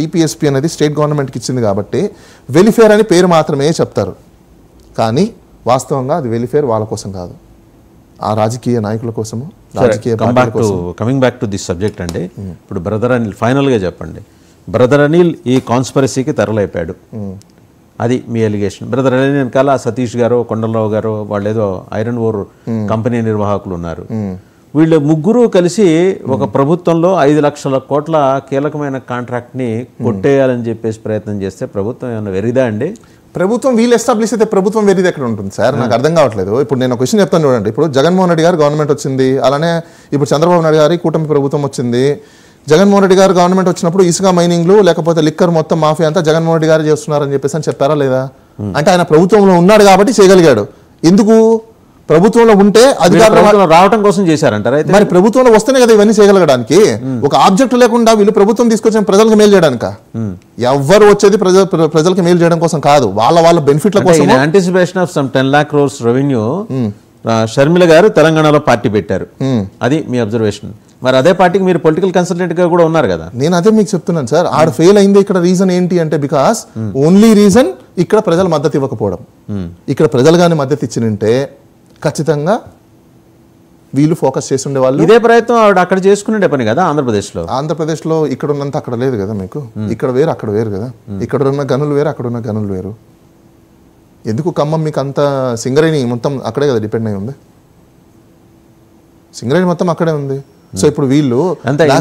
DPSP అనేది state గవర్నమెంట్కి ఇచ్చింది కాబట్టి వెలిఫేర్ అని పేరు మాత్రమే చెప్తారు. కానీ వాస్తవంగా అది వెలిఫేర్ వాళ్ళ కోసం కాదు. ఆ రాజకీయ నాయకుల కోసము రాజకీయ coming back to this subject అండి ఇప్పుడు బ్రదర్ అనిల్ ఫైనల్గా చెప్పండి. బ్రదర్ అనిల్ ఈ కాన్స్పరసీకి తెరలేపాడు అది మీ ఎలిగేషన్ బ్రదర్ అనిల్ వెనకాల సతీష్ గారు కొండలరావు గారు వాళ్ళు ఏదో ఐరన్ ఓర్ కంపెనీ నిర్వాహకులు ఉన్నారు. వీళ్ళు ముగ్గురు కలిసి ఒక ప్రభుత్వంలో ఐదు లక్షల కోట్ల కీలకమైన కాంట్రాక్ట్ని కొట్టేయాలని చెప్పేసి ప్రయత్నం చేస్తే ప్రభుత్వం ఏమైనా వెరిదా అండి? ప్రభుత్వం వీళ్ళు ఎస్టాబ్లిష్ అయితే ప్రభుత్వం వేరేది ఎక్కడ ఉంటుంది సార్? నాకు అర్థం కావట్లేదు. ఇప్పుడు నేను ఒక క్వశ్చన్ చెప్తాను చూడండి. ఇప్పుడు జగన్మోహన్ రెడ్డి గారు గవర్నమెంట్ వచ్చింది. అలానే ఇప్పుడు చంద్రబాబు నాయుడు గారి కూటమి ప్రభుత్వం వచ్చింది. జగన్మోహన్ రెడ్డి గారు గవర్నమెంట్ వచ్చినప్పుడు ఇసుక మైనింగ్లు లేకపోతే లిక్కర్ మొత్తం మాఫియా అంతా జగన్మోహన్ రెడ్డి గారు చేస్తున్నారని చెప్పేసి అని చెప్పారా లేదా? అంటే ఆయన ప్రభుత్వంలో ఉన్నాడు కాబట్టి చేయగలిగాడు. ఎందుకు? ప్రభుత్వంలో ఉంటే అధికారులు రావటం కోసం చేశారంటారు అయితే? మరి ప్రభుత్వంలో వస్తేనే కదా ఇవన్నీ చేయగలగడానికి. ఒక ఆబ్జెక్ట్ లేకుండా వీళ్ళు ప్రభుత్వం తీసుకొచ్చిన ప్రజలకు మేలు చేయడానిక? ఎవ్వరు వచ్చేది ప్రజ ప్ర- ప్రజలకు మేలు చేయడం కోసం కాదు. వాళ్ళ వాళ్ళ బెనిఫిట్ల కోసం in anticipation of some ten lakh crores revenue Sharmila garu తెలంగాణలో పార్టీ పెట్టారు. అది మీ అబ్జర్వేషన్ మరి అదే పార్టీకి మీరు పొలిటికల్ కన్సల్టెంట్గా కూడా ఉన్నారు కదా? నేను అదే మీకు చెప్తున్నాను సార్. ఆడ ఫెయిల్ అయింది ఇక్కడ రీజన్ ఏంటి అంటే బికాస్ ఓన్లీ రీజన్ ఇక్కడ ప్రజలు మద్దతు ఇవ్వకపోవడం. ఇక్కడ ప్రజలు కానీ మద్దతు ఇచ్చినంటే ఖచ్చితంగా వీళ్ళు ఫోకస్ చేసి ఉండేవాళ్ళు ఇదే ప్రయత్నం ఆవిడ అక్కడ చేసుకునే పని కదా ఆంధ్రప్రదేశ్లో ఆంధ్రప్రదేశ్లో ఇక్కడ ఉన్నంత అక్కడ లేదు కదా మీకు? ఇక్కడ వేరు అక్కడ వేరు కదా? ఇక్కడ ఉన్న గనులు వేరు అక్కడ ఉన్న గనులు వేరు. ఎందుకు ఖమ్మం మీకు అంత సింగరేణి మొత్తం అక్కడే కదా డిపెండ్ అయి ఉంది? సింగరేణి మొత్తం అక్కడే ఉంది. సో ఇప్పుడు వీళ్ళు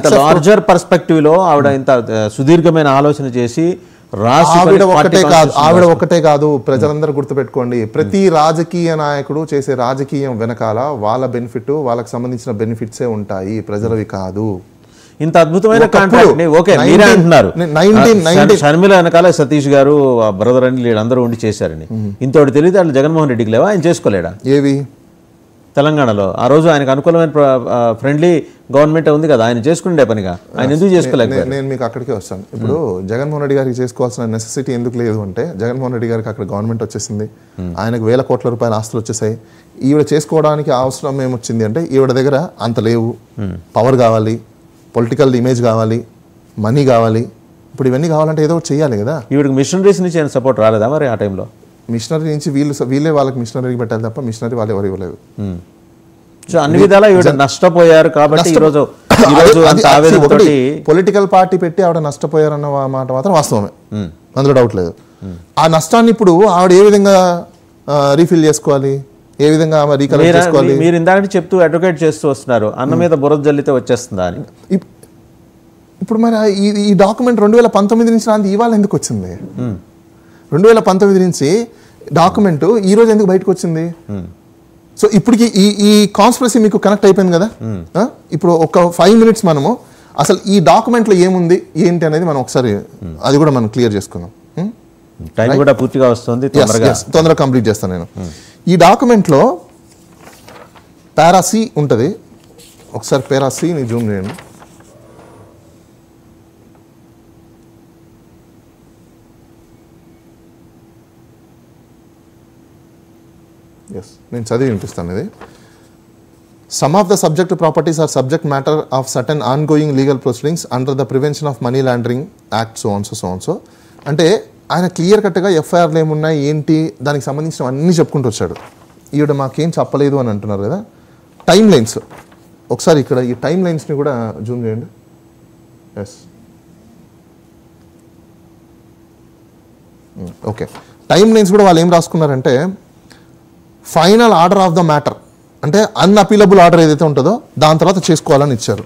of లార్జర్ పర్స్పెక్టివ్లో ఆవిడ ఇంత సుదీర్ఘమైన ఆలోచన చేసి రాసి ఆవిడ party కాదు ఆవిడ ఒక్కటే కాదు ప్రజలందరూ గుర్తుపెట్టుకోండి. ప్రతి రాజకీయ నాయకుడు చేసే రాజకీయం వెనకాల వాళ్ళ బెనిఫిట్ వాళ్ళకి సంబంధించిన బెనిఫిట్సే ఉంటాయి. ప్రజలవి కాదు. ఇంత అద్భుతమైన కాంట్రాక్ట్ ఓకే 19 మీరే అంటున్నారు. 19 ఆ, షర్- షర్మిల వెనకాల సతీష్ గారు ఆ బ్రదర్ అని వీళ్ళందరూ ఉండి చేశారని. ఇంతోటి తెలియదు వాళ్ళు జగన్మోహన్ రెడ్డికి లేవా? ఆయన చేసుకోలేడా? ఏవి? తెలంగాణలో. ఆ రోజు ఆయనకు అనుకూలమైన ఫ్రెండ్లీ గవర్నమెంట్ ఉంది కదా ఆయన చేసుకునే పనిగా. ఆయన ఎందుకు నే- నేను మీకు అక్కడికే వస్తాను. ఇప్పుడు జగన్మోహన్ రెడ్డి గారికి చేసుకోవాల్సిన నెసెసిటీ ఎందుకు లేదు అంటే జగన్మోహన్ రెడ్డి గారికి అక్కడ గవర్నమెంట్ వచ్చేసింది. ఆయనకు వేల కోట్ల రూపాయల ఆస్తులు వచ్చేసాయి. ఈవిడ చేసుకోవడానికి అవసరం ఏమొచ్చింది అంటే ఈవిడ దగ్గర అంత లేవు. పవర్ కావాలి పొలిటికల్ ఇమేజ్ కావాలి మనీ కావాలి. ఇప్పుడు ఇవన్నీ కావాలంటే ఏదో ఒకటి చేయాలి కదా. ఈవిడికి మిషనరీస్ నుంచి ఆయన సపోర్ట్ రాలేదా మరి ఆ టైంలో మిషనరీ నుంచి వీళ్ళు వీళ్ళే వాళ్ళకి మిషనరీ పెట్టాలి తప్ప మిషనరీ వాళ్ళు ఎవరు ఇవ్వలేదు సో అన్ని విధాలా ఈవిడ నష్టపోయారు కాబట్టి ఈరోజు పొలిటికల్ పార్టీ పెట్టి ఆవిడ నష్టపోయారన్న వా- మాట మాత్రం వాస్తవమే. అందులో డౌట్ లేదు. ఆ నష్టాన్ని ఇప్పుడు ఆవిడ ఏ విధంగా రీఫిల్ చేసుకోవాలి? ఏ విధంగా రీకలెక్ట్ మీరు చేసుకోవాలి? మీరు ఇందాక చెప్తూ అడ్వకేట్ చేస్తూ వస్తున్నారు. అన్న మీద బురద జల్లితే వచ్చేస్తుందా అని. ఇప్- ఇప్పుడు మరి ఈ డాక్యుమెంట్ రెండు వేల పంతొమ్మిది నుంచి రాంది ఇవాళ ఎందుకు వచ్చింది? రెండు వేల పంతొమ్మిది నుంచి డాక్యుమెంట్ ఈ రోజు ఎందుకు బయటకు వచ్చింది? సో ఇప్పటికి ఈ ఈ కాన్స్పిరసీ మీకు కనెక్ట్ అయిపోయింది కదా? ఆ? ఇప్పుడు ఒక ఫైవ్ మినిట్స్ మనము అసలు ఈ డాక్యుమెంట్లో ఏముంది ఏంటి అనేది మనం ఒకసారి అది కూడా మనం క్లియర్ చేసుకుందాం. Hmm? టైం కూడా పూర్తిగా వస్తుంది తొందరగా. కంప్లీట్ చేస్తాను నేను. ఈ డాక్యుమెంట్లో పారాసి ఉంటుంది. ఒకసారి పారాసి ని జూమ్ చేయండి. ఎస్ నేను చదివి వినిపిస్తాను ఇది. Some of the subject properties are subject matter of certain ongoing legal proceedings under the prevention of money laundering act so and so so and so అంటే ఆయన క్లియర్ కట్గా ఎఫ్ఐఆర్లు ఏమున్నాయి ఏంటి దానికి సంబంధించిన అన్నీ చెప్పుకుంటూ వచ్చాడు. ఈవిడ మాకేం చెప్పలేదు అని అంటున్నారు కదా. టైం లైన్స్ ఒకసారి ఇక్కడ ఈ టైం లైన్స్ని కూడా జూమ్ చేయండి. ఎస్ ఓకే టైం లైన్స్ కూడా వాళ్ళు ఏం రాసుకున్నారంటే final order of the matter. అంటే అన్అపీలబుల్ ఆర్డర్ ఏదైతే ఉంటుందో దాని తర్వాత చేసుకోవాలని ఇచ్చారు.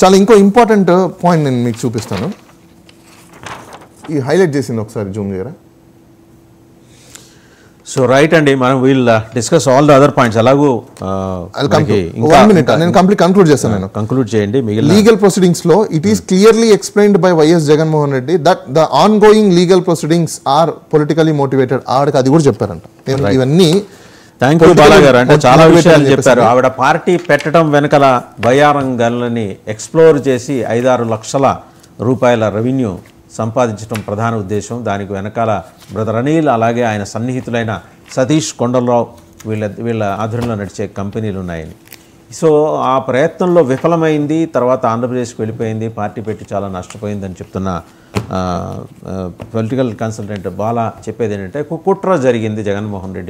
చాలా ఇంకో ఇంపార్టెంట్ పాయింట్ నేను మీకు చూపిస్తాను. ఈ హైలైట్ చేసింది ఒకసారి జూమ్ చేయరా? సో రైట్ అండి మనం we'll discuss all the other points అలాగూ నేను కంప్లీట్ కంక్లూడ్ చేస్తాను నేను. కంక్లూడ్ చేయండి మిగిలిన legal ప్రొసీడింగ్స్లో it is clearly explained by YS Jaganmohan Reddy that the ongoing legal proceedings are politically motivated ఆవిడకి అది కూడా చెప్పారంట. నేను ఇవన్నీ థ్యాంక్ యూ Politically బాలా గారు అంటే చాలా విషయాలు చెప్పారు. ఆవిడ పార్టీ పెట్టడం వెనకల బయారంగాలని ఎక్స్ప్లోర్ చేసి ఐదారు లక్షల రూపాయల రెవెన్యూ సంపాదించడం ప్రధాన ఉద్దేశం. దానికి వెనకాల బ్రదర్ అనిల్ అలాగే ఆయన సన్నిహితులైన సతీష్ కొండలరావు వీళ్ళ వీళ్ళ ఆధ్వర్యంలో నడిచే కంపెనీలు ఉన్నాయని సో ఆ ప్రయత్నంలో విఫలమైంది తర్వాత ఆంధ్రప్రదేశ్కి వెళ్ళిపోయింది. పార్టీ పెట్టి చాలా నష్టపోయిందని చెప్తున్న పొలిటికల్ కన్సల్టెంట్ బాలా చెప్పేది ఏంటంటే కుట్ర జరిగింది జగన్మోహన్ రెడ్డి